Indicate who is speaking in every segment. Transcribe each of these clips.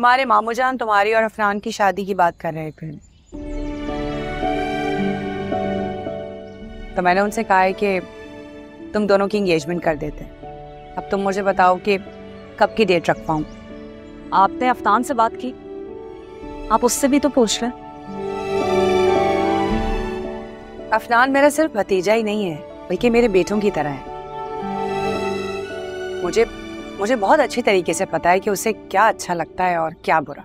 Speaker 1: तुम्हारे मामू जान तुम्हारी और अफनान की शादी की बात कर रहे थे तो मैंने उनसे कहा है कि तुम दोनों की एंगेजमेंट कर देते अब तुम मुझे बताओ कि कब की डेट रख पाऊँ।
Speaker 2: आपने अफनान से बात की? आप उससे भी तो पूछ रहे
Speaker 1: अफनान मेरा सिर्फ़ भतीजा ही नहीं है, बल्कि मेरे बेटों की तरह है। मुझे मुझे बहुत अच्छी तरीके से पता है कि उसे क्या अच्छा लगता है और क्या बुरा।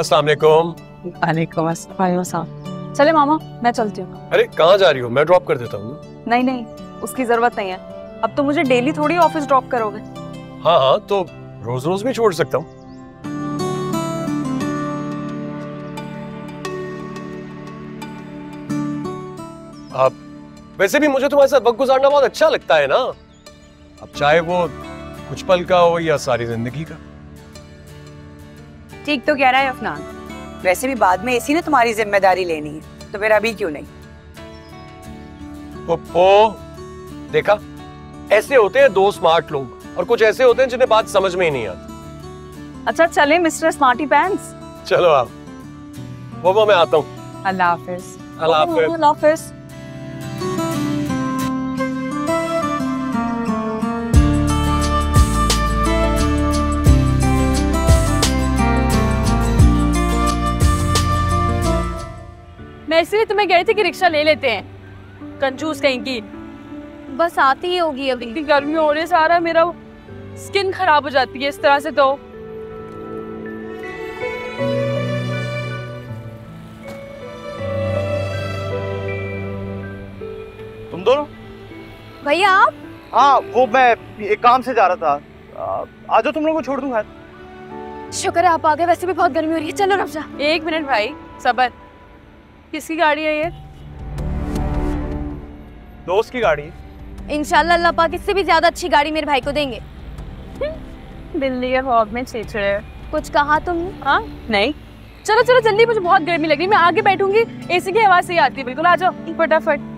Speaker 3: अस्सलाम वालेकुम।
Speaker 1: वालेकुम अस्सलाम
Speaker 2: चले मामा मैं चलती हूँ।
Speaker 3: अरे कहाँ जा रही हो? मैं ड्रॉप कर देता हूँ।
Speaker 2: नहीं नहीं उसकी ज़रूरत नहीं है। अब तो मुझे डेली थोड़ी ऑफ़िस ड्रॉप करोगे।
Speaker 3: हाँ हाँ तो रोज रोज भी छोड़ सकता हूँ। आप वैसे भी मुझे तुम्हारे साथ वक्त गुजारना बहुत अच्छा लगता है ना? अब चाहे वो कुछ पल का हो या सारी ज़िंदगी का।
Speaker 1: ठीक तो कह रहा है अफनान। वैसे भी बाद में इसी ने तुम्हारी ज़िम्मेदारी लेनी है तो फिर अभी क्यों नहीं?
Speaker 3: ओ, देखा? ऐसे होते हैं दो स्मार्ट लोग और कुछ ऐसे होते हैं जिन्हें बात समझ में ही नहीं आती।
Speaker 2: अच्छा चले मिस्टर स्मार्टी पैंट्स
Speaker 3: चलो आप। वो मैं आता हूँ।
Speaker 1: अल्लाह हाफिज।
Speaker 3: अल्लाह
Speaker 2: हाफिज।
Speaker 4: इसलिए तुम्हें कह रही थी कि रिक्शा ले लेते हैं। कंजूस कहीं की
Speaker 5: बस आती ही होगी अभी।
Speaker 4: इतनी गर्मी हो रही है सारा मेरा स्किन खराब हो जाती है इस तरह से तो।
Speaker 6: तुम दोनों?
Speaker 5: भैया आप?
Speaker 6: हाँ वो मैं एक काम से जा रहा था। आज तुम लोगों को छोड़ दूँगा
Speaker 5: शुक्र है आप आ गए वैसे भी बहुत गर्मी हो रही है। चलो रफ्जा
Speaker 4: एक मिनट भाई सबर। किसकी गाड़ी है ये?
Speaker 6: दोस्त की गाड़ी।
Speaker 5: इंशाल्लाह अल्लाह पाक इससे भी ज़्यादा अच्छी गाड़ी मेरे भाई को देंगे।
Speaker 4: बिल्ली के खौफ में छेछड़े
Speaker 5: कुछ कहा तुम
Speaker 4: हाँ नहीं। चलो चलो जल्दी मुझे बहुत गर्मी लग रही मैं आगे बैठूँगी। एसी की आवाज़ सही आती है। बिल्कुल आ जाओ। फटाफट।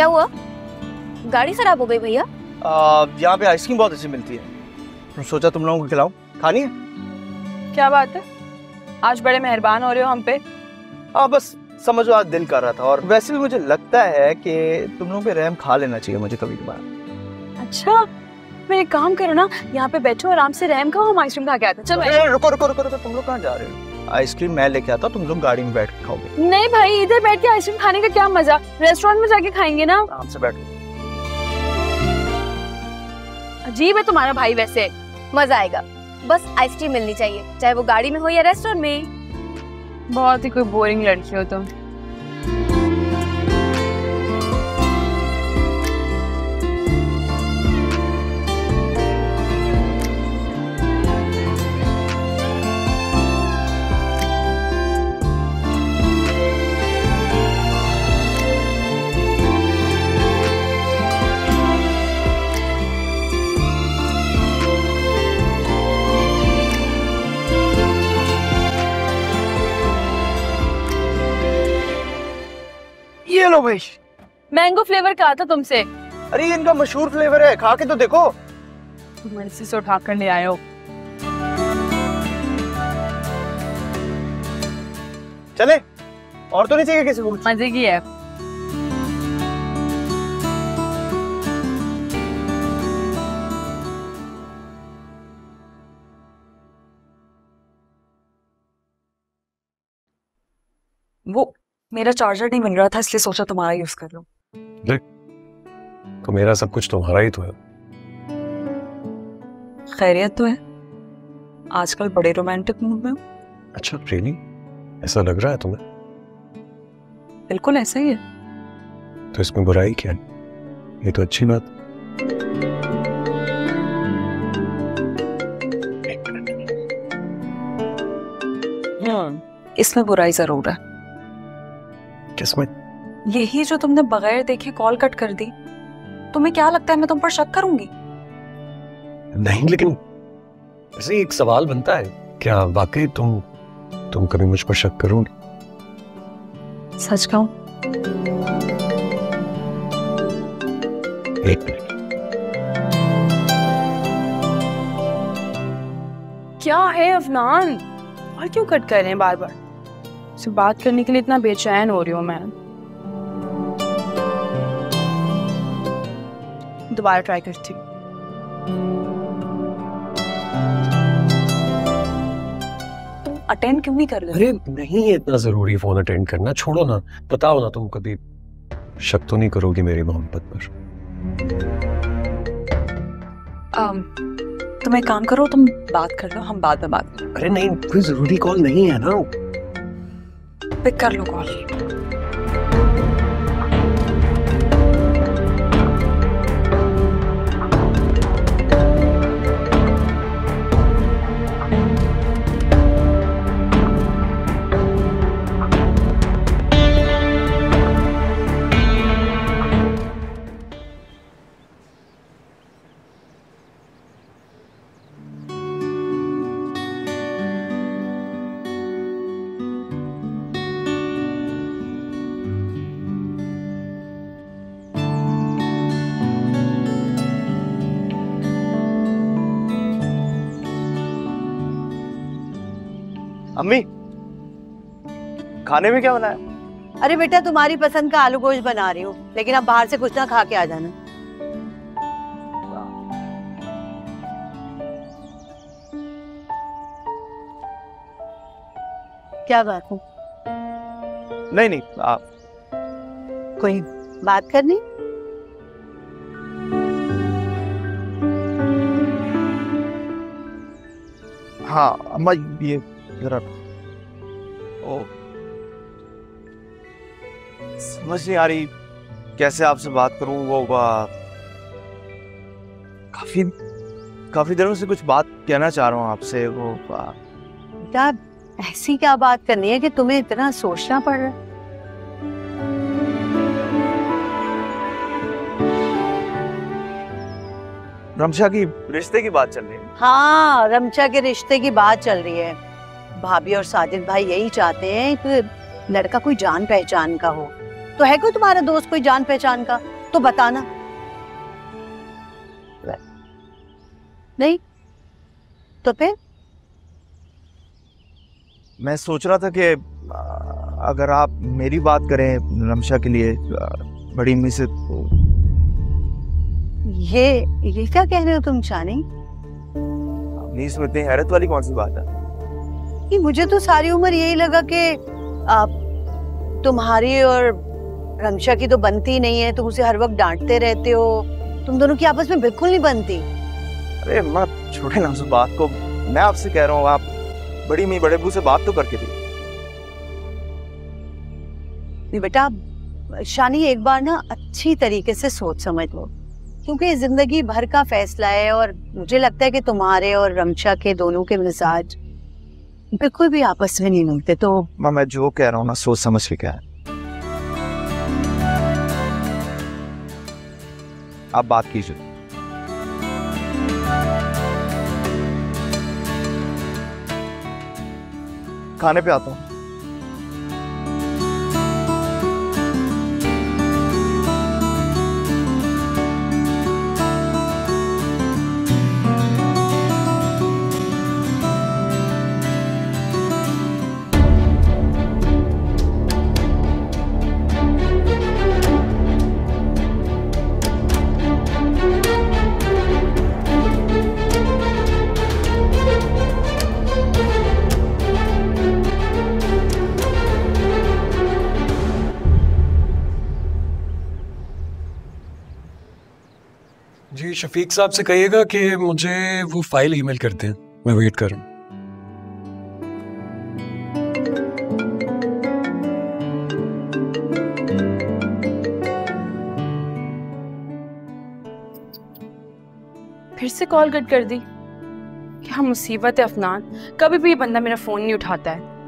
Speaker 5: क्या हुआ? गाड़ी खराब हो गई भैया।
Speaker 6: यहाँ पे आइसक्रीम बहुत अच्छी मिलती है। सोचा तुम लोगों को खिलाऊं। खानी है?
Speaker 4: क्या बात है? आज बड़े मेहरबान हो रहे हो हम पे।
Speaker 6: हाँ बस समझो आज दिल कर रहा था और वैसे भी मुझे लगता है कि तुम लोगों पे रहम खा लेना चाहिए मुझे कभी कभार।
Speaker 4: अच्छा मैं एक काम करो ना यहाँ पे बैठो आराम से रहम खाओ हम आइसक्रीम खा के आते हैं। चलो।
Speaker 6: रुको रुको रुको रुको तुम लोग कहाँ जा रहे हो? आइसक्रीम मैं लेके आता तुम लोग गाड़ी में बैठ के खाओगे।
Speaker 4: नहीं भाई इधर बैठ के आइसक्रीम खाने का क्या मज़ा? रेस्टोरेंट में जाके खाएँगे ना?
Speaker 6: आराम से बैठो।
Speaker 4: अजीब है तुम्हारा भाई वैसे।
Speaker 5: मज़ा आएगा। बस आइसक्रीम मिलनी चाहिए चाहे वो गाड़ी में हो या रेस्टोरेंट में।
Speaker 4: बहुत ही कोई बोरिंग लड़की हो तुम।
Speaker 6: ये लो भाई
Speaker 4: मैंगो फ्लेवर कहा था तुमसे?
Speaker 6: अरे इनका मशहूर फ्लेवर है खा के तो देखो।
Speaker 4: तुम इसी से उठा कर ले आए हो।
Speaker 6: चले और तो नहीं चाहिए किसी को
Speaker 4: मज़े की है।
Speaker 2: मेरा चार्जर नहीं मिल रहा था इसलिए सोचा तुम्हारा यूज़ कर लो।
Speaker 3: तो मेरा सब कुछ तुम्हारा ही तो है।
Speaker 2: खैरियत तो है। आजकल बड़े रोमांटिक मूड में हूँ।
Speaker 3: अच्छा रियली ऐसा लग रहा है तुम्हें?
Speaker 2: बिल्कुल ऐसा ही है।
Speaker 3: तो इसमें बुराई क्या है? ये तो अच्छी बात।
Speaker 2: इसमें बुराई ज़रूर है।
Speaker 3: किसमें
Speaker 2: यही जो तुमने बगैर देखे कॉल कट कर दी तुम्हें क्या लगता है मैं तुम पर शक करूँगी?
Speaker 3: नहीं लेकिन वैसे एक सवाल बनता है क्या वाकई तुम तुम कभी मुझ पर शक करोगे?
Speaker 2: सच कहूँ?
Speaker 3: एक मिनट।
Speaker 4: क्या है अफनान? और क्यों कट कर रहे हैं बार बार से बात करने के लिए इतना बेचैन हो रही हूँ मैं। दोबारा ट्राई करती
Speaker 2: तुम अटेंड क्यों नहीं कर रहे
Speaker 3: अरे नहीं है इतना ज़रूरी फ़ोन अटेंड करना। छोड़ो ना बताओ ना तुम कभी। शक तो नहीं करोगी मेरी मोहब्बत पर।
Speaker 2: Um, तुम एक काम करो तुम बात कर लो हम बाद में बात
Speaker 3: अरे नहीं कोई ज़रूरी कॉल नहीं है ना।
Speaker 2: पिक कर लो
Speaker 6: अम्मी खाने में क्या बनाया?
Speaker 7: अरे बेटा तुम्हारी पसंद का आलू गोश्त बना रही हूँ लेकिन अब बाहर से कुछ ना खा के आ जाना। क्या बात है?
Speaker 6: नहीं नहीं आप
Speaker 7: कोई बात करनी?
Speaker 6: हाँ अम्मा ये जरा ओ। समझ नहीं आ रही कैसे आपसे बात करूँ वो काफ़ी काफ़ी दिनों से कुछ बात कहना चाह रहा हूँ आपसे वो
Speaker 7: बेटा ऐसी क्या बात करनी है कि तुम्हें इतना सोचना पड़ रहा है?
Speaker 6: रमशा की रिश्ते की बात चल रही है।
Speaker 7: हाँ रमशा के रिश्ते की बात चल रही है। भाभी और साजिद भाई यही चाहते हैं कि लड़का कोई जान पहचान का हो। तो है कोई तुम्हारा दोस्त कोई जान पहचान का? तो बताना। नहीं तो फिर?
Speaker 6: मैं सोच रहा था कि अगर आप मेरी बात करें रमशा के लिए बड़ी अम्मी से तो।
Speaker 7: ये ये क्या कह रहे हो तुम चानी?
Speaker 6: नहीं इसमें इतनी हैरत वाली कौन सी बात है?
Speaker 7: कि मुझे तो सारी उम्र यही लगा कि आप तुम्हारी और रमशा की तो बनती नहीं है तुम उसे हर वक्त डांटते रहते हो। तुम दोनों की आपस में बिल्कुल नहीं बनती।
Speaker 6: अरे अम्मा छोड़े ना उस बात को मैं आपसे कह रहा हूँ आप बड़ी मी बड़े बू से बात तो करके दी
Speaker 7: नहीं बेटा शानी एक बार ना अच्छी तरीके से सोच समझ लो क्योंकि ज़िंदगी भर का फैसला है और मुझे लगता है कि तुम्हारे और रमशा के दोनों के मिजाज बिल्कुल भी आपस में नहीं मिलते तो
Speaker 6: मैं मैं जो कह रहा हूँ ना, सोच समझ के क्या है। आप बात कीजिए। खाने पे आता हूँ।
Speaker 3: शफीक साहब से कहिएगा कि मुझे वो फ़ाइल ईमेल कर दें। मैं वेट कर रहा
Speaker 4: फिर से कॉल कट कर दी। क्या मुसीबत है अफनान? कभी भी ये बंदा मेरा फ़ोन नहीं उठाता है।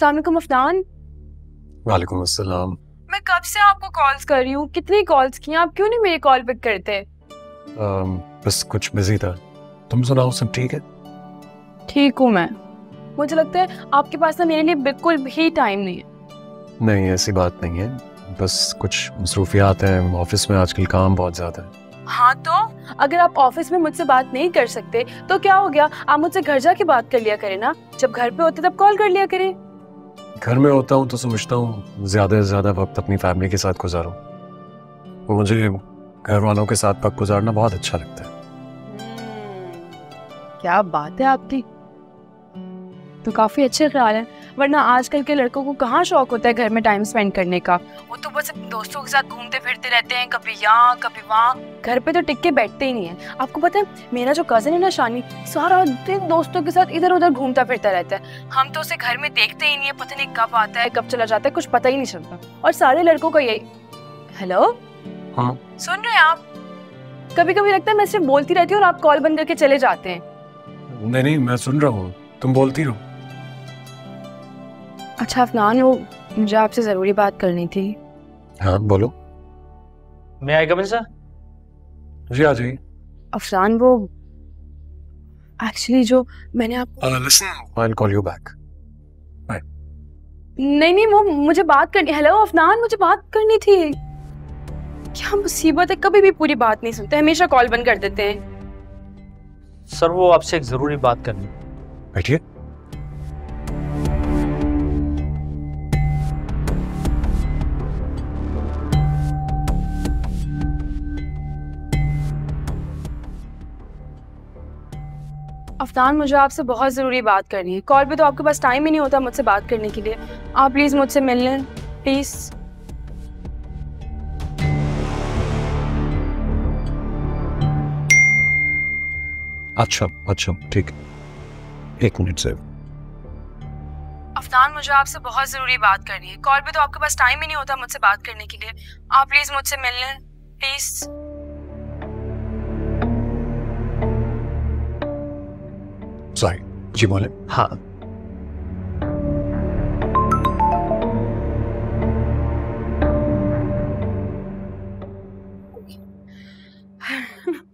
Speaker 4: सलामकुम अफनान।
Speaker 3: वालेकुम अस्सलाम।
Speaker 4: मैं कब से आपको कॉल्स कर रही हूँ? कितनी कॉल्स की आप क्यों नहीं मेरी कॉल पिक करते?
Speaker 3: अम, बस कुछ बिज़ी था। तुम सुनाओ सब ठीक है?
Speaker 4: ठीक हूँ मैं। मुझे लगता है आपके पास ना मेरे लिए बिल्कुल भी टाइम नहीं है।
Speaker 3: नहीं ऐसी बात नहीं है। बस कुछ मसरूफियात हैं। ऑफ़िस में आजकल काम बहुत ज़्यादा है।
Speaker 4: हाँ तो? अगर आप ऑफ़िस में मुझसे बात नहीं कर सकते तो क्या हो गया? आप मुझसे घर जाके बात कर लिया करें ना? जब घर पे होते तब कॉल कर लिया करें।
Speaker 3: घर में होता हूँ तो समझता हूँ, ज़्यादा से ज़्यादा वक्त अपनी फैमिली के साथ गुजारूँ। मुझे घर वालों के साथ वक्त गुजारना बहुत अच्छा लगता है।
Speaker 4: क्या बात है आपकी। तो काफ़ी अच्छे ख्याल है। वरना आजकल के लड़कों को कहाँ शौक होता है घर में टाइम स्पेंड करने का? वो तो बस दोस्तों के साथ घूमते फिरते रहते हैं कभी यहाँ कभी वहाँ। घर पे तो टिक के बैठते ही नहीं है। आपको पता है मेरा जो कज़न है ना शानी सारा दिन दोस्तों के साथ इधर उधर घूमता फिरता रहता है। हम तो उसे घर में देखते ही नहीं है पता नहीं कब आता है कब चला जाता है कुछ पता ही नहीं चलता। और सारे लड़कों का यही। हेलो
Speaker 3: हाँ।
Speaker 4: सुन रहे हैं आप? कभी कभी लगता है मैं सिर्फ़ बोलती रहती हूँ और आप कॉल बंद करके चले जाते हैं।
Speaker 3: नहीं नहीं मैं सुन रहा हूँ। तुम बोलती रहो।
Speaker 4: अच्छा अफनान वो मुझे आपसे ज़रूरी बात करनी थी।
Speaker 3: हाँ बोलो।
Speaker 8: मैं आई कमिन सर
Speaker 3: जी आ जाइए।
Speaker 4: अफनान वो एक्चुअली जो मैंने आपको
Speaker 3: listen I call you back
Speaker 4: नहीं नहीं वो मुझे बात करनी हेलो अफनान मुझे बात करनी थी। क्या मुसीबत है? कभी भी पूरी बात नहीं सुनते हमेशा कॉल बंद कर देते हैं।
Speaker 8: सर वो आपसे एक ज़रूरी बात करनी।
Speaker 3: बैठिए।
Speaker 4: अफनान मुझे आपसे बहुत ज़रूरी बात करनी है। कॉल पे तो आपके पास टाइम ही नहीं होता मुझसे बात करने के लिए। आप प्लीज़ मुझसे मिल लें प्लीज़
Speaker 3: अच्छा अच्छा ठीक। एक मिनट से
Speaker 4: अफनान मुझे आपसे बहुत ज़रूरी बात करनी है। कॉल पे तो आपके पास टाइम ही नहीं होता मुझसे बात करने के लिए। आप प्लीज़ मुझसे मिल लें प्लीज़
Speaker 3: सॉरी जी बोले
Speaker 8: हाँ।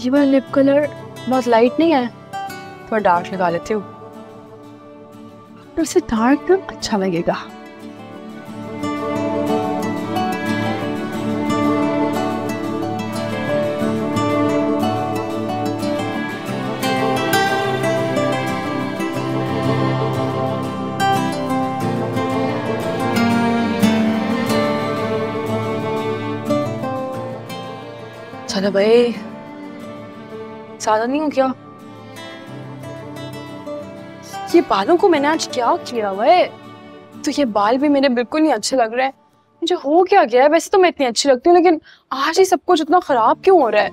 Speaker 4: ये वाला लिप कलर बहुत लाइट नहीं है? थोड़ा डार्क लगा लेती हूँ। उससे डार्क ना अच्छा लगेगा। चलो भाई ज़्यादा नहीं हूँ क्या ये बालों को मैंने आज क्या किया हुआ है? तो ये बाल भी मेरे बिल्कुल नहीं अच्छे लग रहे हैं। मुझे हो क्या गया है? वैसे तो मैं इतनी अच्छी लगती हूँ, लेकिन आज ही सब कुछ इतना खराब क्यों हो रहा है?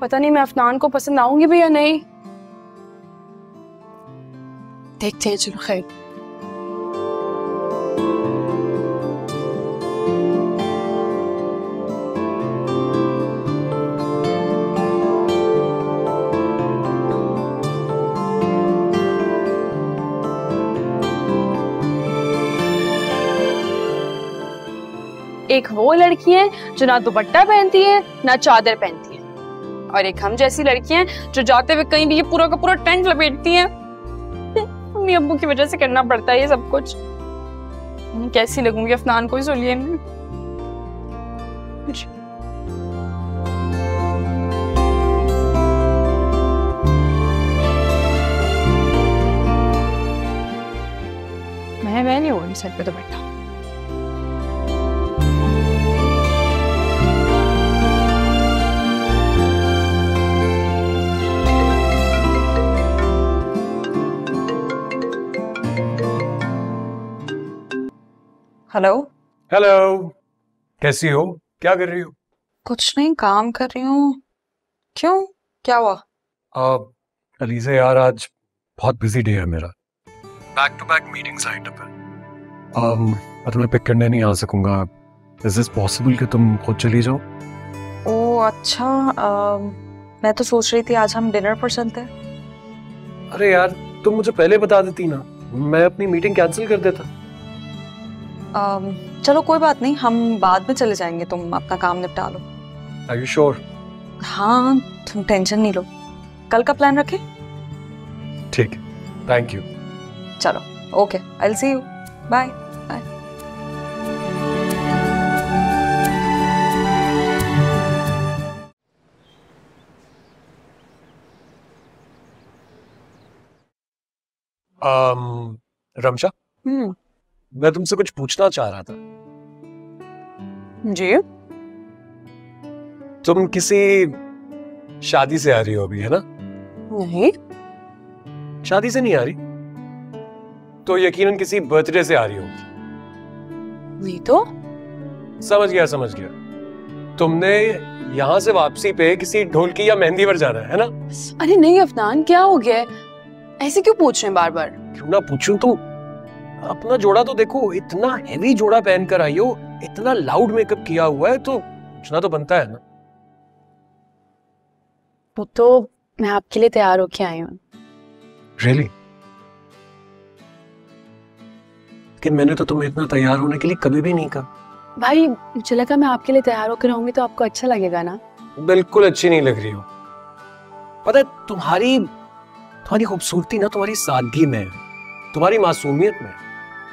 Speaker 4: पता नहीं मैं अफनान को पसंद आऊँगी भी या नहीं। देखते हैं, चलो खैर। एक वो लड़की है जो ना दुपट्टा पहनती है, ना चादर पहनती है। और एक हम जैसी लड़कियाँ जो जाते हुए कहीं भी ये पूरा का पूरा टेंट लपेटती हैं। मम्मी अब्बू की वजह से करना पड़ता है ये सब कुछ। कैसी लगूँगी अफनान को सुनिए मैं? मैं नहीं हूँ सर पे तो बैठा
Speaker 2: हेलो
Speaker 3: हेलो कैसी हो? क्या कर रही हो?
Speaker 2: कुछ नहीं काम कर रही हूँ। क्यों? क्या हुआ?
Speaker 3: uh, अलीजा यार आज बहुत बिज़ी डे है मेरा। Back to back meetings lined up है um, मैं तुम्हें पिक करने नहीं आ सकूँगा। इज़ दिस पॉसिबल कि तुम खुद चली जाओ?
Speaker 2: ओ अच्छा अम, मैं तो सोच रही थी आज हम डिनर पर चलते
Speaker 3: अरे यार तुम मुझे पहले बता देती ना। मैं अपनी मीटिंग कैंसिल कर देता।
Speaker 2: चलो कोई बात नहीं हम बाद में चले जाएँगे तुम अपना काम निपटा लो।
Speaker 3: आर यू श्योर
Speaker 2: हाँ तुम टेंशन नहीं लो। कल का प्लान रखें?
Speaker 3: ठीक थैंक यू
Speaker 2: चलो okay I see you bye
Speaker 3: um, Ramsha
Speaker 2: हम्म
Speaker 3: मैं तुमसे कुछ पूछना चाह रहा था।
Speaker 2: जी।
Speaker 3: तुम किसी शादी से आ रही हो अभी है ना?
Speaker 2: नहीं।
Speaker 3: शादी से नहीं आ रही? तो यकीनन किसी बर्थडे से आ रही होगी
Speaker 4: नहीं तो?
Speaker 3: समझ गया समझ गया। तुमने यहाँ से वापसी पे किसी ढोलकी या मेहंदी पर जाना है ना?
Speaker 4: अरे नहीं अफनान क्या हो गया? ऐसे क्यों पूछ रहे हैं बार बार
Speaker 3: क्यों ना पूछूँ तुम? अपना जोड़ा तो देखो इतना हैवी जोड़ा पहन कर आई हो इतना लाउड मेकअप किया हुआ है तो पूछना तो बनता है ना।
Speaker 4: वो तो मैं आपके लिए तैयार होके आई हूँ।
Speaker 3: रियली लेकिन मैंने तो तुम्हें इतना तैयार होने के लिए कभी भी नहीं कहा।
Speaker 4: भाई मुझे लगा मैं आपके लिए तैयार होकर रहूँगी तो आपको अच्छा लगेगा ना?
Speaker 3: बिल्कुल अच्छी नहीं लग रही हो। पता है तुम्हारी तुम्हारी खूबसूरती ना तुम्हारी सादगी में है तुम्हारी मासूमियत में है।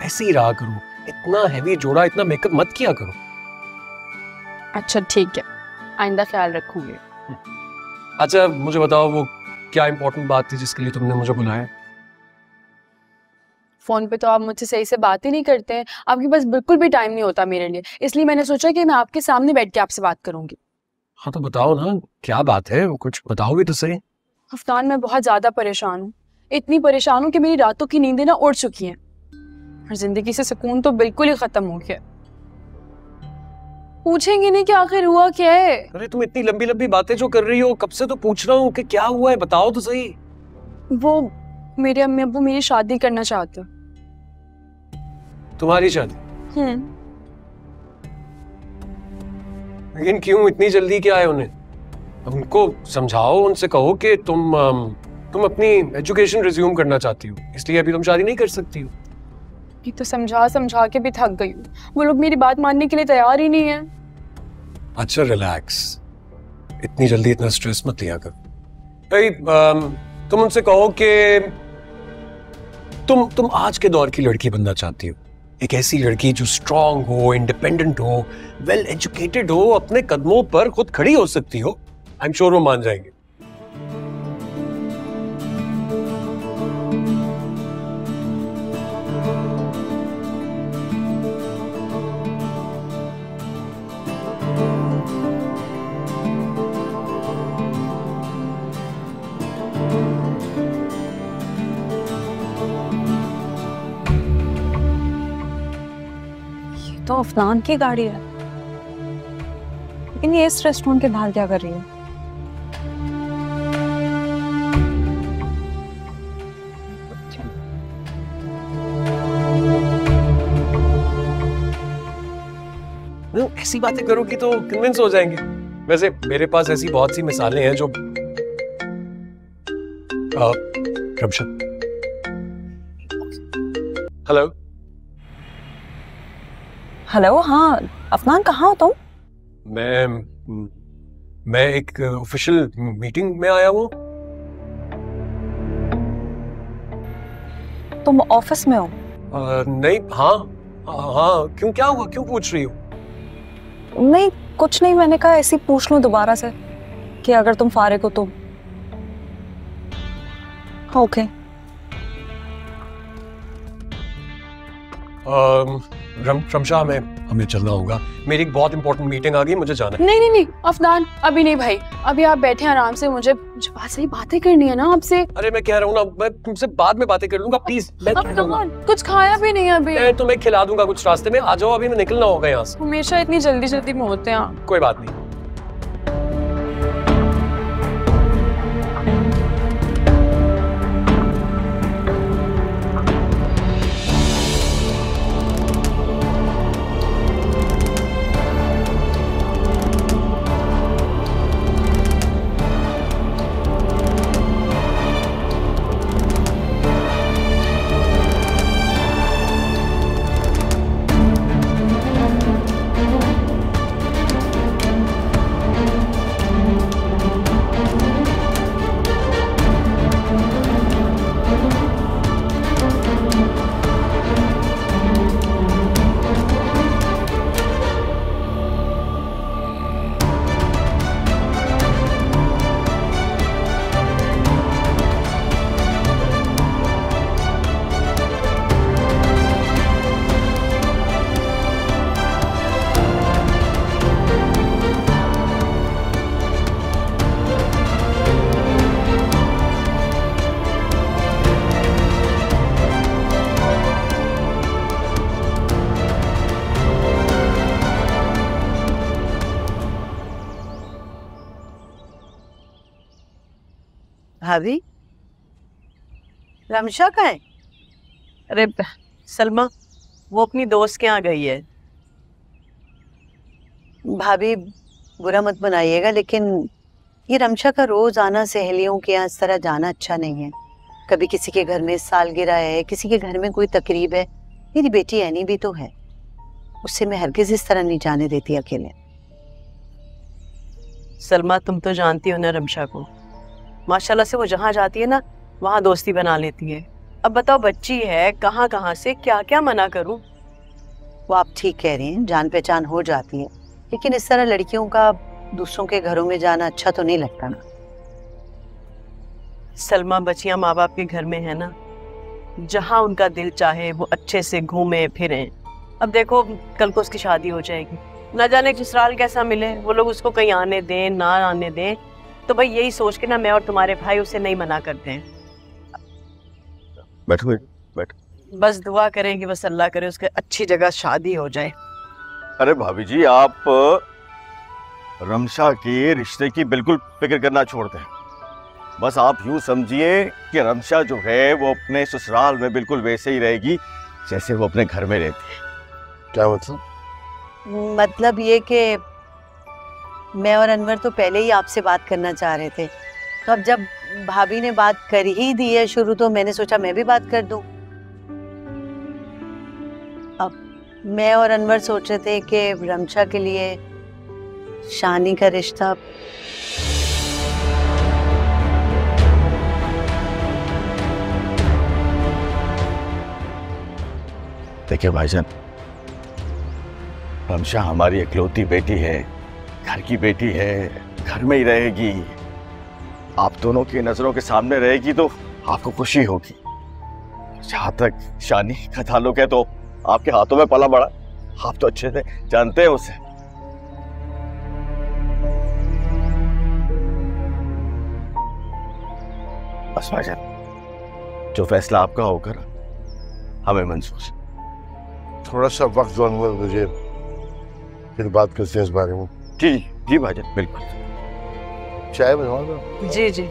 Speaker 3: ऐसे ही रहा करो। इतना हैवी जोड़ा इतना मेकअप मत किया करो।
Speaker 4: अच्छा ठीक है। आइंदा ख्याल रखूँगी।
Speaker 3: अच्छा मुझे बताओ वो क्या इंपॉर्टेंट बात थी जिसके लिए तुमने मुझे बुलाया?
Speaker 4: फ़ोन पे तो आप मुझसे सही से बात ही नहीं करते हैं। आपके पास बिल्कुल भी टाइम नहीं होता मेरे लिए। इसलिए मैंने सोचा कि मैं आपके सामने बैठ के आपसे बात करूँगी।
Speaker 3: हाँ तो बताओ ना क्या बात है? कुछ बताओ भी तो सही।
Speaker 4: अफनान मैं बहुत ज़्यादा परेशान हूँ। इतनी परेशान हूँ कि मेरी रातों की नींदें ना उड़ चुकी हैं। और ज़िंदगी से सुकून तो बिल्कुल ही खत्म हो गया। पूछेंगे नहीं कि आखिर हुआ क्या है?
Speaker 3: अरे तुम इतनी लंबी लंबी बातें जो कर रही हो कब से तो पूछ रहा हूँ कि क्या हुआ है बताओ तो सही।
Speaker 4: वो मेरे अम्मी अब्बू मेरी शादी करना चाहते
Speaker 3: तुम्हारी शादी?
Speaker 4: हम्म।
Speaker 3: लेकिन क्यों इतनी जल्दी क्या है उन्हें? उनको समझाओ उनसे कहो कि तुम तुम अपनी एजुकेशन रिज्यूम करना चाहती हो इसलिए अभी तुम शादी नहीं कर सकती हो।
Speaker 4: ये तो समझा समझा के भी थक गई हूँ। वो लोग मेरी बात मानने के लिए तैयार ही नहीं है।
Speaker 3: अच्छा रिलैक्स इतनी जल्दी इतना स्ट्रेस मत लिया कर। भाई तुम उनसे कहो कि तुम तुम आज के दौर की लड़की बनना चाहती हो। एक ऐसी लड़की जो स्ट्रांग हो इंडिपेंडेंट हो वेल एजुकेटेड हो, अपने कदमों पर खुद खड़ी हो सकती हो। आई एम श्योर वो मान जाएँगे।
Speaker 2: तो अफनान की गाड़ी है। लेकिन ये इस रेस्टोरेंट के बाहर क्या कर रही है?
Speaker 3: ऐसी बातें करोगी तो कन्विंस हो जाएँगे। वैसे मेरे पास ऐसी बहुत सी मिसालें हैं जो हेलो
Speaker 2: हेलो हाँ अफनान कहाँ हो तुम?
Speaker 3: मैं मैं एक ऑफिशियल मीटिंग में आया हूँ।
Speaker 2: तुम ऑफ़िस में हो?
Speaker 3: आ, नहीं हाँ हाँ क्यों क्या हुआ? क्यों पूछ रही हो?
Speaker 2: नहीं कुछ नहीं मैंने कहा ऐसी पूछ लूँ दोबारा से कि अगर तुम फारिग हो तो। ओके
Speaker 3: अम, रमशा मैं हमें चलना होगा। मेरी एक बहुत इंपॉर्टेंट मीटिंग आ गई मुझे जाना है।
Speaker 4: नहीं नहीं नहीं अफनान अभी नहीं भाई। अभी आप बैठे आराम से मुझे सही बातें करनी है ना आपसे।
Speaker 3: अरे मैं कह रहा हूँ ना मैं तुमसे बाद में बातें कर लूँगा प्लीज़ मैं
Speaker 4: कुछ खाया भी नहीं अभी।
Speaker 3: मैं तुम्हें खिला दूँगा कुछ रास्ते में आ जाओ अभी मैं निकलना होगा यहाँ से।
Speaker 4: हमेशा इतनी जल्दी जल्दी में होते हैं
Speaker 3: कोई बात नहीं।
Speaker 7: भाभी? रमशा का है?
Speaker 9: अरे सलमा वो अपनी दोस्त के यहाँ गई है।
Speaker 7: भाभी बुरा मत बनाइएगा लेकिन ये रमशा का रोज आना सहेलियों के यहाँ इस तरह जाना अच्छा नहीं है। कभी किसी के घर में सालगिरह है किसी के घर में कोई तकरीब है। मेरी बेटी ऐनी भी तो है। उससे मैं हरगिज इस तरह नहीं जाने देती अकेले।
Speaker 9: सलमा तुम तो जानती हो ना रमशा को। माशाल्लाह से वो जहाँ जाती है ना वहाँ दोस्ती बना लेती है। अब बताओ बच्ची है कहाँ कहाँ से क्या क्या मना करूँ?
Speaker 7: वो आप ठीक कह रही हैं जान पहचान हो जाती है। लेकिन इस तरह लड़कियों का दूसरों के घरों में जाना अच्छा तो नहीं लगता ना।
Speaker 9: सलमा बच्चियाँ माँ बाप के घर में है ना जहाँ उनका दिल चाहे वो अच्छे से घूमे फिरे। अब देखो कल को उसकी शादी हो जाएगी। ना जाने ससुराल कैसा मिले वो लोग उसको कहीं आने दें ना आने दें तो भाई यही सोच के ना मैं और तुम्हारे भाई उसे नहीं मना करते हैं।
Speaker 10: बैठो बैठो।
Speaker 9: बस दुआ करें कि बस अल्लाह करे उसके अच्छी जगह शादी हो जाए।
Speaker 10: अरे भाभी जी आप रमशा के रिश्ते की बिल्कुल फ़िक्र करना छोड़ दें बस आप यूँ समझिए कि रमशा जो है वो अपने ससुराल में बिल्कुल वैसे ही रहेगी जैसे वो अपने घर में रहती है। क्या मतलब?
Speaker 7: मतलब ये कि मैं और अनवर तो पहले ही आपसे बात करना चाह रहे थे। तो अब जब भाभी ने बात कर ही दी है शुरू तो मैंने सोचा मैं भी बात कर दूँ। अब मैं और अनवर सोच रहे थे कि रमशा के लिए शानी का रिश्ता
Speaker 10: देखिए भाईजान, रमशा हमारी इकलौती बेटी है। घर की बेटी है, घर में ही रहेगी। आप दोनों की नज़रों के सामने रहेगी तो आपको खुशी होगी। जहाँ तक शानी का ताल्लुक है तो आपके हाथों में पला बड़ा। आप तो अच्छे से जानते हैं उसे। जो फैसला आपका होकर हमें मंजूर।
Speaker 11: थोड़ा सा वक्त दो मुझे, फिर बात करते हैं इस बारे में।
Speaker 10: जी जी भाईजान बिल्कुल।
Speaker 11: चाय बनवा
Speaker 9: जी। जी।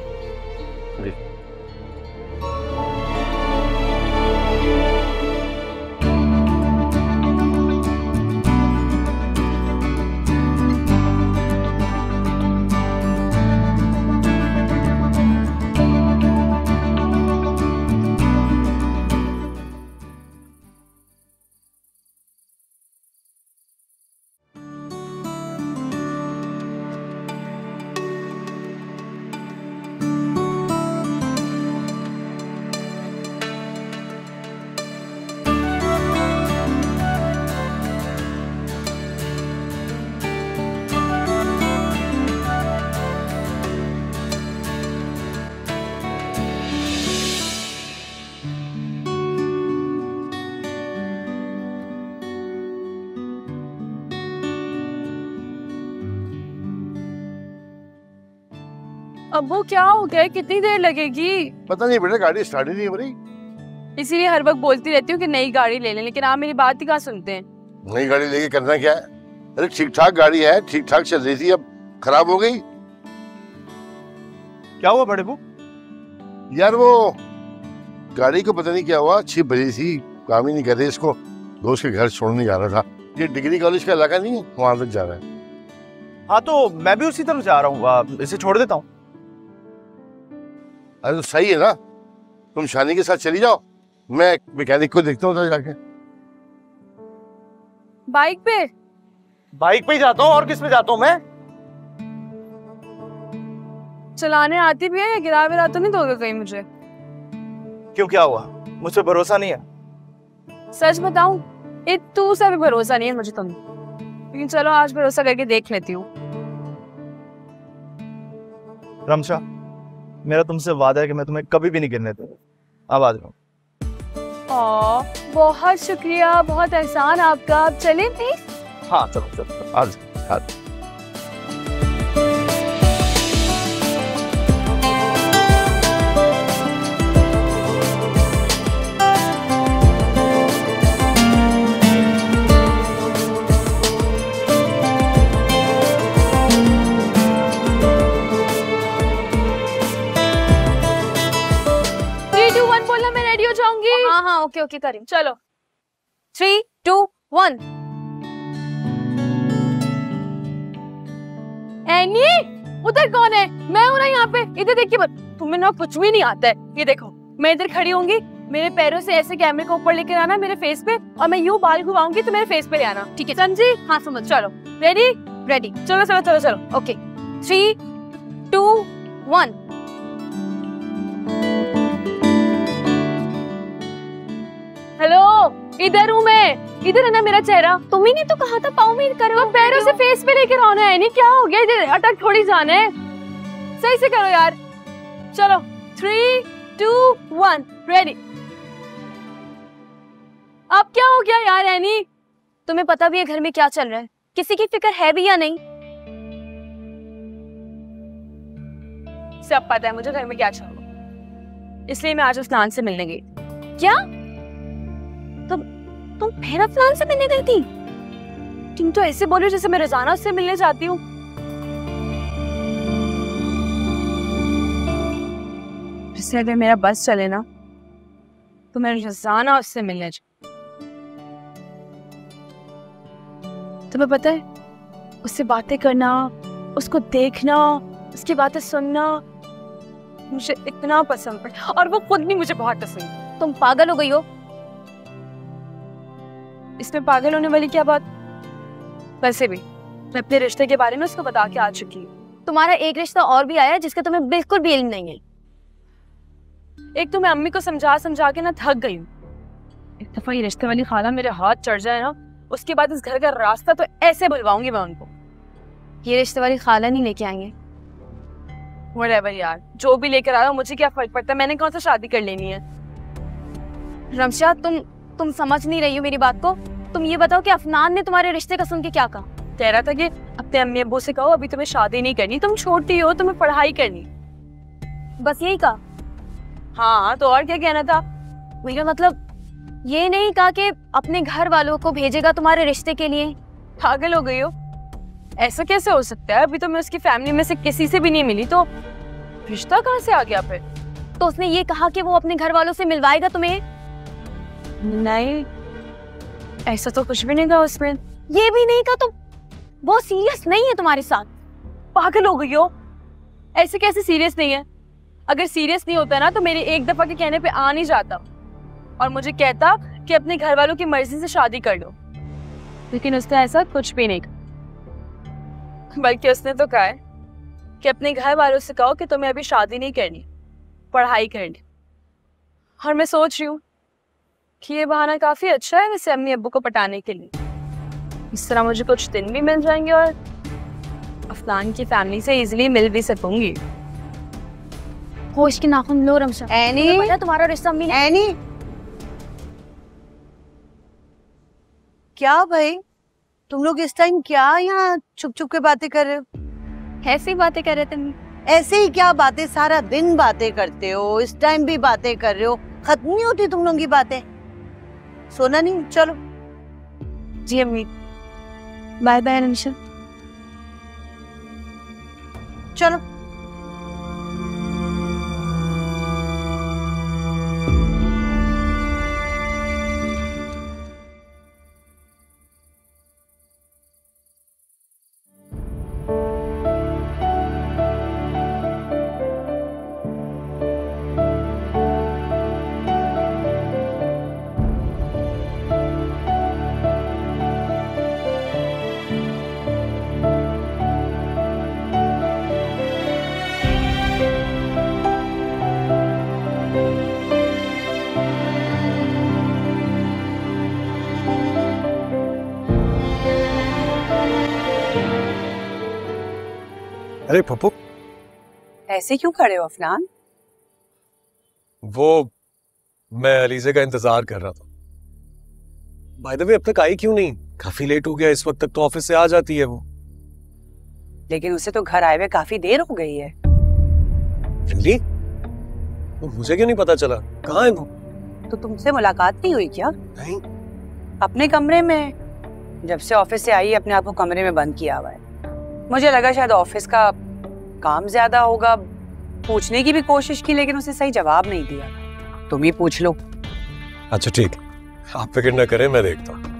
Speaker 4: अब्बू क्या हो गया? कितनी देर लगेगी?
Speaker 11: पता नहीं बेटा गाड़ी स्टार्ट ही नहीं हो रही।
Speaker 4: इसीलिए हर वक्त बोलती रहती हूँ कि नई गाड़ी ले लें लेकिन आप मेरी बात ही कहाँ सुनते हैं?
Speaker 11: नई गाड़ी लेके करना क्या है? अरे ठीक ठाक गाड़ी है ठीक ठाक चल रही थी अब खराब हो गई।
Speaker 12: क्या हुआ बड़े बू?
Speaker 11: यार वो गाड़ी को पता नहीं क्या हुआ छिप भरी थी काम ही नहीं कर रही इसको दोस्त के घर छोड़ने जा रहा था। ये डिग्री कॉलेज का इलाका नहीं है वहाँ तक जा रहा है।
Speaker 12: हाँ तो मैं भी उसी तरफ़ जा रहा हूँ इसे छोड़ देता हूँ।
Speaker 11: अरे तो सही है ना। तुम शानी के साथ चली जाओ। मैं मैकेनिक को देखता हूँ जाके।
Speaker 4: बाइक पे?
Speaker 12: बाइक पे ही जाता हूँ और किस पे जाता हूँ मैं?
Speaker 4: चलाने आती भी है या गिरा विरा तो नहीं दोगे कहीं मुझे?
Speaker 12: क्यों क्या हुआ? मुझ पे भरोसा नहीं है।
Speaker 4: सच बताऊँ इतू सा भी भरोसा नहीं है मुझे तुम लेकिन चलो आज भरोसा करके देख लेती हूँ।
Speaker 12: रमशा मेरा तुमसे वादा है कि मैं तुम्हें कभी भी नहीं गिरने दूँगा। अब आ जाओ।
Speaker 4: बहुत शुक्रिया बहुत एहसान आपका। आप चले प्लीज़
Speaker 12: हाँ चलो चलो आज जाओ।
Speaker 5: Okay okay, Karim.
Speaker 4: चलो।
Speaker 5: थ्री टू वन
Speaker 4: एनी उधर कौन है? मैं हूँ ना यहाँ पे। इधर देखिए बस तुम्हें ना कुछ भी नहीं आता है। ये देखो, मैं इधर खड़ी होंगी। मेरे पैरों से ऐसे कैमरे को ऊपर लेकर आना मेरे फेस पे और मैं यूँ बाल घुमाऊँगी तो मेरे फेस पे ले आना। ठीक है। समझी
Speaker 5: हाँ समझ।
Speaker 4: चलो। रेडी
Speaker 5: रेडी
Speaker 4: चलो चलो चलो चलो।
Speaker 5: ओके थ्री टू वन
Speaker 4: इधर हूँ मैं। इधर है ना मेरा चेहरा।
Speaker 5: तुम ही ने तो कहा था पाँव में करो।
Speaker 4: तो पैरों से फेस पे लेकर आना है। नहीं क्या हो गया? इधर अटक थोड़ी जाना है। सही से करो यार। चलो थ्री टू वन रेडी अब क्या हो गया यार एनी?
Speaker 5: तुम्हें पता भी है घर में क्या चल रहा है। किसी की फ़िक्र है भी या नहीं?
Speaker 4: सब पता है मुझे घर में क्या चल रहा इसलिए मैं आज उस नान से मिलने गई।
Speaker 5: क्या? तुम तुम फिर अफलान से मिलने गई थी?
Speaker 4: तुम तो ऐसे बोलो जैसे मैं रोज़ाना उससे मिलने जाती हूँ। अगर मेरा बस चले ना तो मैं रोज़ाना उससे मिलने तुम्हें पता है, उससे बातें करना, उसको देखना, उसकी बातें सुनना, मुझे इतना पसंद है और वो खुद भी मुझे बहुत पसंद।
Speaker 5: तुम पागल हो गई हो।
Speaker 4: इसमें पागल होने वाली क्या बात? वैसे भी मैं अपने रिश्ते के बारे में उसको बता के आ चुकी हूँ।
Speaker 5: तुम्हारा एक रिश्ता और भी आया है जिसका तुम्हें बिल्कुल भी इल्म नहीं है।
Speaker 4: एक तो मैं अम्मी को समझा समझा के ना थक गई हूँ। एक दफ़ा ये रिश्ते वाली खाला मेरे हाथ चढ़ जाए ना उसके बाद इस घर का रास्ता तो ऐसे बुलवाऊँगी मैं उनको।
Speaker 5: ये रिश्ते वाली खाला नहीं लेके आएँगे।
Speaker 4: Whatever यार जो भी लेकर आया मुझे क्या फ़र्क पड़ता है? मैंने कौन सा शादी कर लेनी है?
Speaker 5: रमशा तुम तुम समझ नहीं रही हो मेरी बात को? तुम ये बताओ कि अफनान ने तुम्हारे रिश्ते का सुन के क्या कहा?
Speaker 4: कह रहा था कि अपने अम्मी अब्बू से कहो अभी तुम्हें शादी नहीं करनी तुम छोटी हो तुम्हें पढ़ाई करनी।
Speaker 5: बस यही कहा?
Speaker 4: हाँ तो और क्या कहना था?
Speaker 5: मेरा मतलब ये नहीं कहा कि अपने घर वालों को भेजेगा तुम्हारे रिश्ते के लिए।
Speaker 4: पागल हो गई हो। ऐसा कैसे हो सकता है? अभी तो मैं उसकी फैमिली में से किसी से भी नहीं मिली तो रिश्ता कहाँ से आ गया फिर?
Speaker 5: तो उसने ये कहा कि वो अपने घर वालों से मिलवाएगा तुम्हें?
Speaker 4: नहीं, ऐसा तो कुछ भी नहीं कहा उसमें
Speaker 5: ये भी नहीं कहा तुम। वो सीरियस नहीं है तुम्हारे साथ।
Speaker 4: पागल हो गई हो। ऐसे कैसे सीरियस नहीं है? अगर सीरियस नहीं होता ना तो मेरे एक दफ़ा के कहने पे आ नहीं जाता। और मुझे कहता कि अपने घर वालों की मर्ज़ी से शादी कर लो। लेकिन उसने ऐसा कुछ भी नहीं कहा। बल्कि उसने तो कहा है कि अपने घर वालों से कहो कि तुम्हें अभी शादी नहीं करनी, पढ़ाई करनी। और मैं सोच रही हूँ कि ये बहाना काफ़ी अच्छा है वैसे अम्मी अब्बू को पटाने के लिए। इस तरह मुझे कुछ दिन भी मिल जाएँगे और अफनान की फैमिली से इजीली मिल भी सकूँगी।
Speaker 5: होश के नाखून लो रमशा।
Speaker 7: एनी?
Speaker 5: तुम्हें तुम्हारा रिश्ता अम्मी ने
Speaker 7: एनी? क्या भाई? तुम लोग इस टाइम क्या यहाँ छुप छुप के बातें कर रहे हो?
Speaker 5: ऐसी बातें कर रहे थे
Speaker 7: ऐसे ही क्या बातें? सारा दिन बातें करते हो इस टाइम भी बातें कर रहे हो। खत्म नहीं होती तुम लोगों की बातें? सोना नहीं चलो।
Speaker 4: जी अम्मी बाय बाय अनिशा।
Speaker 7: चलो।
Speaker 3: अरे पप्पू।
Speaker 1: ऐसे क्यों खड़े हो अफनान?
Speaker 3: वो मैं अलीजे का इंतज़ार कर रहा था। बाय द वे अब तक आई क्यों नहीं? काफ़ी लेट हो गया इस वक्त तक तो ऑफ़िस से आ जाती है वो।
Speaker 1: लेकिन उसे तो घर आए हुए काफ़ी देर हो गई है।
Speaker 3: रियली तो मुझे क्यों नहीं पता चला? कहाँ है वो?
Speaker 1: तो तुमसे मुलाकात नहीं हुई क्या?
Speaker 3: नहीं।
Speaker 1: अपने कमरे में? जब से ऑफ़िस से आई अपने आप को कमरे में बंद किया हुआ है। मुझे लगा शायद ऑफ़िस का काम ज़्यादा होगा। पूछने की भी कोशिश की, लेकिन उसे सही जवाब नहीं दिया। तुम ही पूछ लो।
Speaker 3: अच्छा ठीक। आप फ़िक्र न करें, मैं देखता हूँ।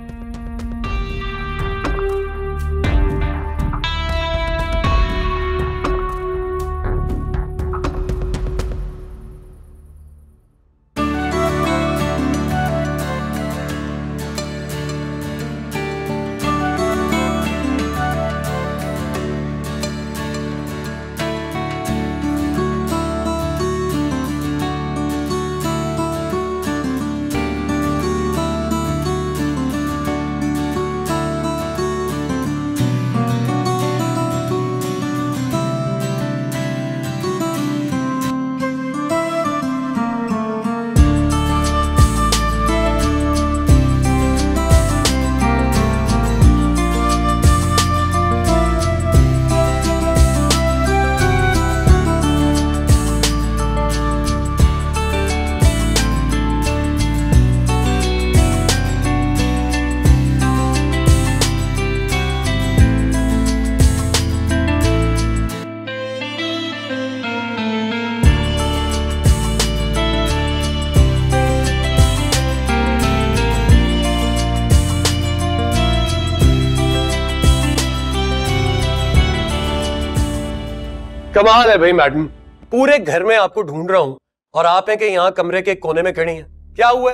Speaker 3: कमाल है भाई मैडम। पूरे घर में आपको ढूंढ रहा हूँ और आप हैं कि यहाँ कमरे के कोने में खड़ी हैं। क्या हुआ?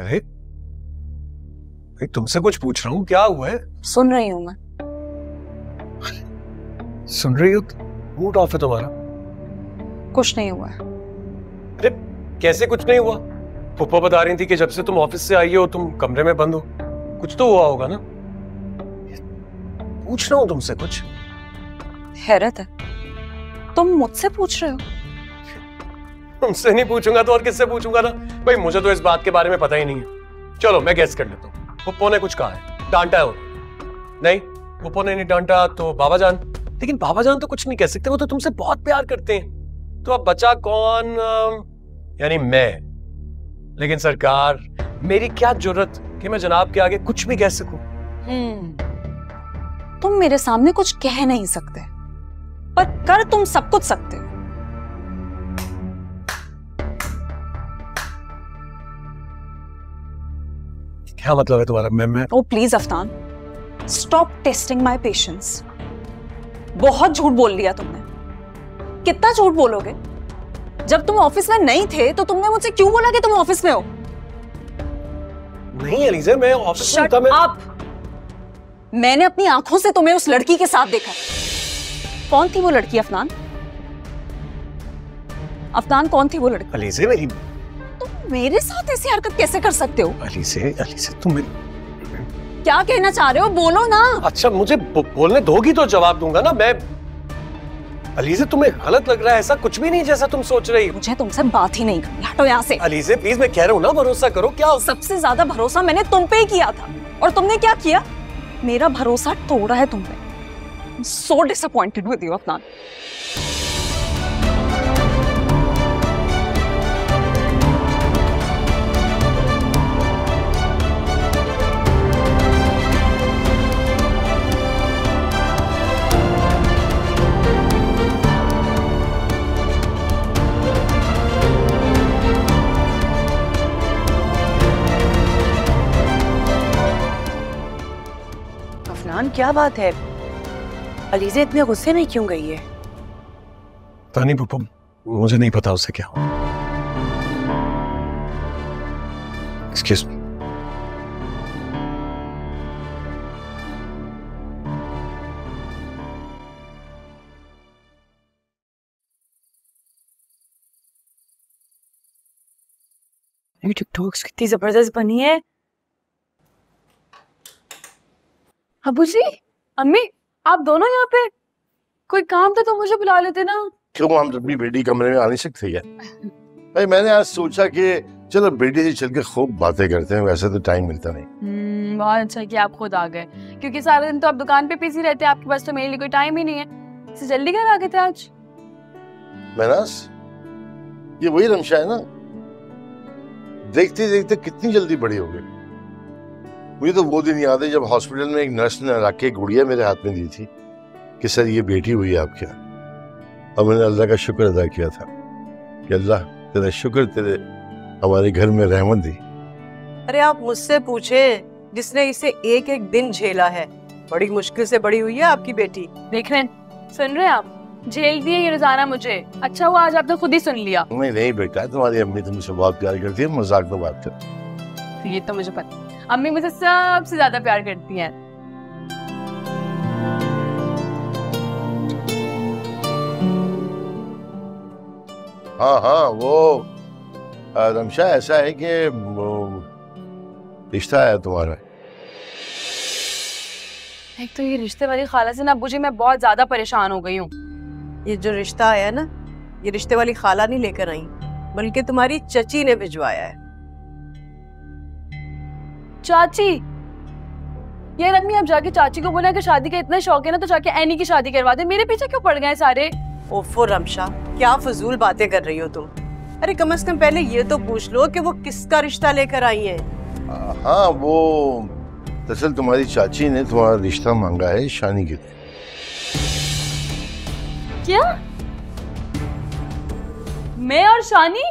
Speaker 3: है अरे तुमसे कुछ पूछ रहा हूँ क्या हुआ है?
Speaker 2: सुन रही हूँ मैं।
Speaker 3: सुन रही हो? मूड ऑफ़ है तुम्हारा।
Speaker 2: कुछ नहीं हुआ।
Speaker 3: अरे कैसे कुछ नहीं हुआ? पुप्पा बता रही थी कि जब से तुम ऑफ़िस से आई हो तुम कमरे में बंद हो। कुछ तो हुआ होगा ना? पूछ रहा हूँ तुमसे कुछ।
Speaker 2: हैरत है। तुम मुझसे पूछ रहे हो?
Speaker 3: तुमसे नहीं पूछूँगा तो और किससे पूछूँगा ना? भाई मुझे तो इस बात के बारे में पता ही नहीं है। चलो मैं गैस कर लेता हूँ। पुप्पो ने कुछ कहा है। डांटा है उन्होंने नहीं पुप्पो ने नहीं डांटा तो बाबा जान लेकिन बाबा जान तो कुछ नहीं कह सकते वो तो तुमसे बहुत प्यार करते हैं। तो अब बचा कौन? यानी मैं। लेकिन सरकार मेरी क्या ज़रूरत कि मैं जनाब के आगे कुछ भी कह सकूँ?
Speaker 2: हम्म। तुम मेरे सामने कुछ कह नहीं सकते पर कर तुम सब कुछ सकते हो।
Speaker 3: क्या मतलब है तुम्हारा? मैं मैं
Speaker 2: ओ please Afnan stop testing my patience बहुत झूठ बोल लिया तुमने। कितना झूठ बोलोगे? जब तुम ऑफ़िस में नहीं थे तो तुमने मुझसे क्यों बोला कि तुम ऑफ़िस में हो?
Speaker 3: नहीं अलीजे मैं ऑफ़िस में था मैं
Speaker 2: अप मैंने अपनी आँखों से तुम्हें उस लड़की के साथ देखा। कौन थी वो लड़की अफनान? अफनान कौन थी वो लड़की?
Speaker 3: अलीजे मेरी
Speaker 2: तुम मेरे साथ ऐसी हरकत कैसे कर सकते हो?
Speaker 3: अलीजे अलीजे तुम मेरी
Speaker 2: क्या कहना चाह रहे हो? बोलो ना।
Speaker 3: अच्छा मुझे बोलने दोगी तो जवाब दूँगा ना मैं अलीजे तुम्हें गलत लग रहा है ऐसा कुछ भी नहीं जैसा तुम सोच रही हो।
Speaker 2: मुझे तुमसे बात ही नहीं करनी हटो यहाँ से।
Speaker 3: अलीजे प्लीज़ मैं कह रहा हूँ ना भरोसा करो क्या
Speaker 2: सबसे ज़्यादा भरोसा मैंने तुम पे ही किया था। और तुमने क्या किया? मेरा भरोसा तोड़ा है तुमने I'm so disappointed with you,
Speaker 1: Afnan क्या बात है? अलीजे इतने गुस्से में क्यों गई है?
Speaker 3: पता नहीं पप्पा मुझे नहीं पता उससे क्या एक्सक्यूज
Speaker 1: टिकटॉक्स कितनी ज़बरदस्त बनी है।
Speaker 4: अबू जी अम्मी आप दोनों यहाँ पे? कोई काम था तो मुझे बुला लेते ना।
Speaker 11: क्यों हम अपनी बेटी कमरे में आ नहीं सकते क्या भाई मैंने आज सोचा कि चलो बेटी से चल के खूब बातें करते हैं वैसे तो टाइम मिलता नहीं।
Speaker 4: हम्म, बहुत अच्छा कि आप खुद आ गए। क्योंकि सारा दिन तो आप दुकान पे बिज़ी रहते हैं आपके पास तो मेरे लिए कोई टाइम ही नहीं है। इससे जल्दी घर आ गए थे आज।
Speaker 11: महनास ये वही रमशा है ना? देखते देखते कितनी जल्दी बड़ी हो गई। मुझे तो वो दिन याद है जब हॉस्पिटल में एक नर्स ने रख के गुड़िया मेरे हाथ में दी थी कि सर ये बेटी हुई है आपके और मैंने अल्लाह का शुक्र अदा किया था कि अल्लाह तेरा शुक्र तेरे हमारे घर में रहमत दी।
Speaker 9: अरे आप मुझसे पूछे जिसने इसे एक एक दिन झेला है। बड़ी मुश्किल से बड़ी हुई है आपकी बेटी।
Speaker 4: देख रहे सुन रहे आप? झेल दिए ये रोज़ाना मुझे। अच्छा हुआ आज आपने खुद ही सुन लिया।
Speaker 11: नहीं नहीं बेटा तुम्हारी अम्मी तुमसे बहुत प्यार करती है मज़ाक में बात कर
Speaker 4: तो ये तो मुझे पता अम्मी मुझे सबसे ज़्यादा प्यार करती हैं।
Speaker 11: हाँ हाँ वो रमशा ऐसा है कि वो रिश्ता है तुम्हारा।
Speaker 4: एक तो ये रिश्ते वाली खाला से ना जी मैं बहुत ज़्यादा परेशान हो गई हूँ।
Speaker 9: ये जो रिश्ता आया ना ये रिश्ते वाली खाला नहीं लेकर आई बल्कि तुम्हारी चची ने भिजवाया है।
Speaker 4: चाची। यार अम्मी आप जाके चाची को बोला कि शादी का इतना शौक है ना तो जाके एनी की शादी करवा दे। मेरे पीछे क्यों पड़ गए सारे?
Speaker 9: ओफो रमशा क्या फजूल बातें कर रही हो तुम? अरे कम से कम पहले ये तो पूछ लो कि वो किसका रिश्ता लेकर आई है?
Speaker 11: हाँ वो दरअसल तुम्हारी चाची ने तुम्हारा रिश्ता मांगा है शानी के लिए।
Speaker 4: क्या? मैं और शानी?